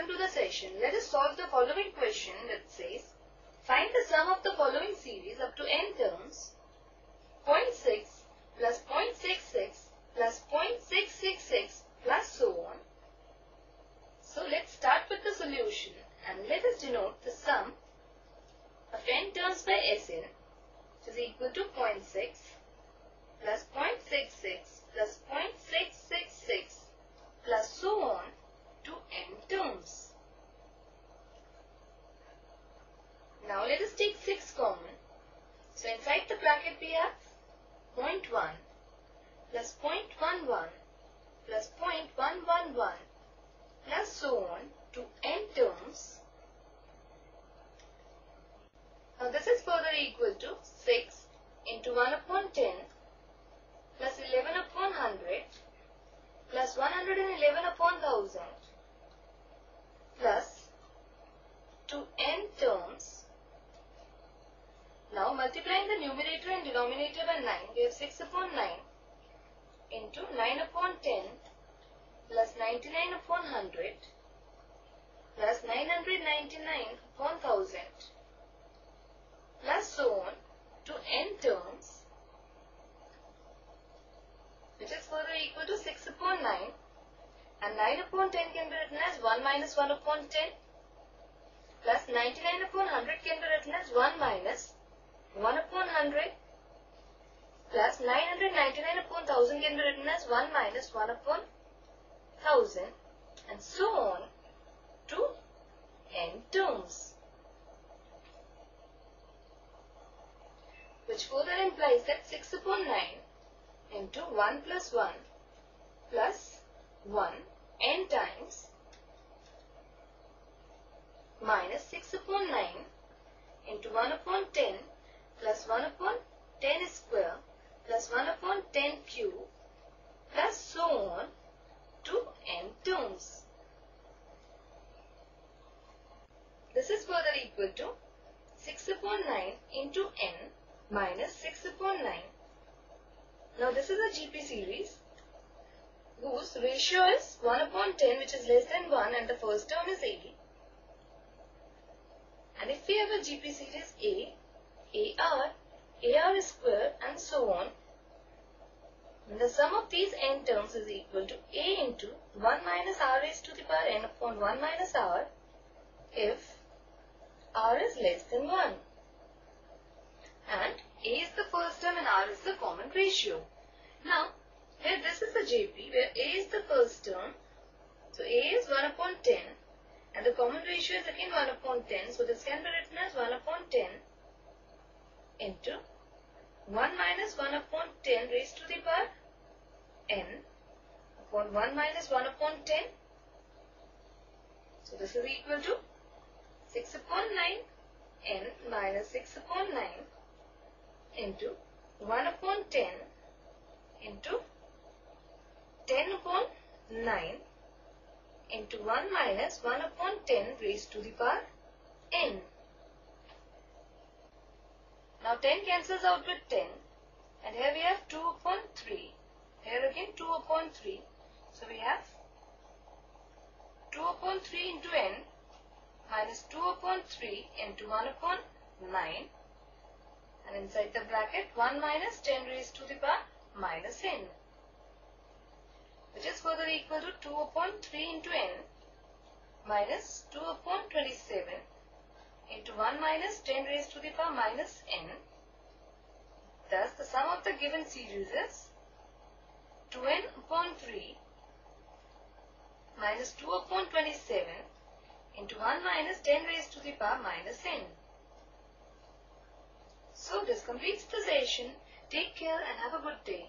welcome to the session. Let us solve the following question that says, find the sum of the following series up to n terms, 0.6 plus 0.66 plus 0.666 plus so on. So let's start with the solution and let us denote the sum of n terms by Sn which is equal to 0.6 plus 0.66 plus 0.666 plus so on to n terms. Now let us take 6 common. So inside the bracket we have 0.1 plus 0.11 plus 0.111 plus so on to n terms. Now this is further equal to 6 into 1 upon 10 plus 11 upon 100 plus 111 upon 1000 plus to n terms. Now multiplying the numerator and denominator by 9, we have 6 upon 9 into 9 upon 10 plus 99 upon 100 plus 999 upon 1000 plus so on to n terms which is further equal to 6 upon 9 and 9 upon 10 can be written as 1 minus 1 upon 10 plus 99 upon 100 can be written as 1 minus 1 upon 100 plus 999 upon 1000 can be written as 1 minus 1 upon 1000 and so on to n terms. Which further implies that 6 upon 9 into 1 plus 1 plus 1 n times minus 6 upon 9 into 1 upon 10 plus 1 upon 10 square plus 1 upon 10 cube plus so on to n terms. This is further equal to 6 upon 9 into n minus 6 upon 9. Now this is a GP series whose ratio is 1 upon 10 which is less than 1 and the first term is a. And if we have a GP series A, AR, AR square and so on, the sum of these n terms is equal to A into 1 minus R raised to the power n upon 1 minus R if R is less than 1. And A is the first term and R is the common ratio. Now, here this is the GP where A is the first term. So A is 1 upon 10 and the common ratio is again 1 upon 10. So this can be written as 1 upon 10 into 1 minus 1 upon 10 raised to the power n upon 1 minus 1 upon 10. So this is equal to 6 upon 9 n minus 6 upon 9 into 1 upon 10 into 10 upon 9 into 1 minus 1 upon 10 raised to the power n. Now 10 cancels out with 10 and here we have 2 upon 3. Here again 2 upon 3. So we have 2 upon 3 into n minus 2 upon 3 into 1 upon 9 and inside the bracket 1 minus 10 raised to the power minus n which is further equal to 2 upon 3 into n minus 2 upon 27 into 1 minus 10 raised to the power minus n. Thus the sum of the given series is 2n upon 3 minus 2 upon 27 into 1 minus 10 raised to the power minus n. So this completes the session. Take care and have a good day.